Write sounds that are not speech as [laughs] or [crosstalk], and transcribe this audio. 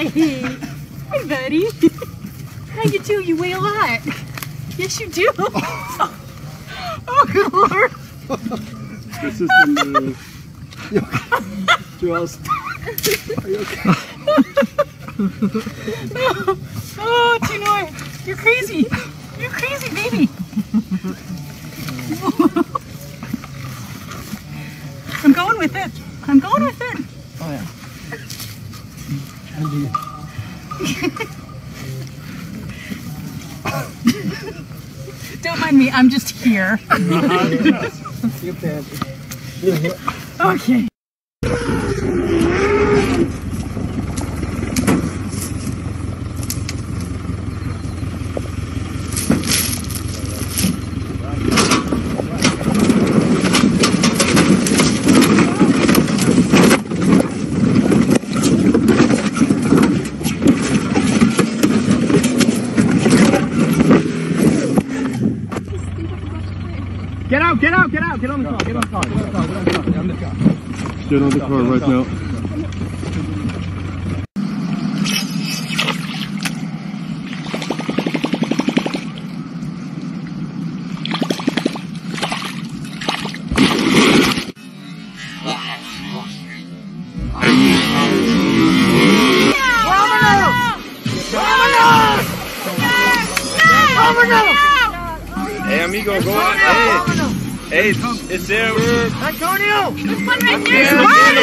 Hi. Hi, buddy. How you do? You weigh a lot. Yes, you do. [laughs] Oh, good lord. This is the uh. Are you okay? Oh, Tinoy, you're crazy. You're crazy, baby. I'm going with it. I'm going with it. Oh yeah. [laughs] Don't mind me. I'm just here. [laughs] Okay. Get out, get out, get out, get on the car, get on the car, get on the car, get on the car, get on the car. Get on the car right now. Hey, amigo, go on. Hey, hey, it's there. Antonio, There's one right there.